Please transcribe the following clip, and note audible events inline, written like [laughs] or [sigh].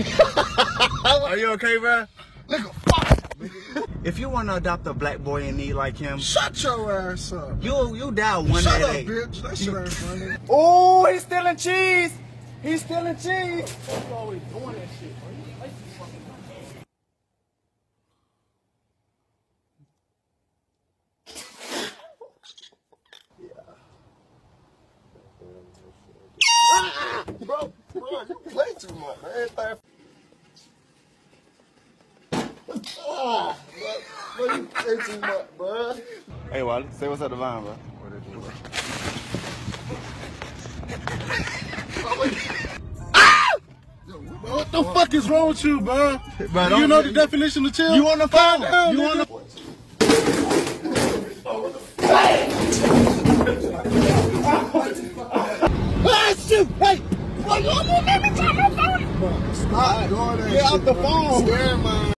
[laughs] Are you okay, bro? Nigga, fuck. If you want to adopt a black boy in need like him, Shut your ass up. you you die one Shut eight up, bitch. That shit ain't funny. Oh, he's stealing cheese. He's stealing cheese. always doing that shit, bro. Bro, you play too much, man. Ah, bro, bro, you play too much, bro. Hey, Wally, say what's up to Vine, bro. What the fuck is wrong with you, bro? Bro, you know the definition of chill? You on the phone? down, You on nigga. the Ah, shit! Hey! Boy, you almost made me turn my phone! Stop doing that Get off the phone.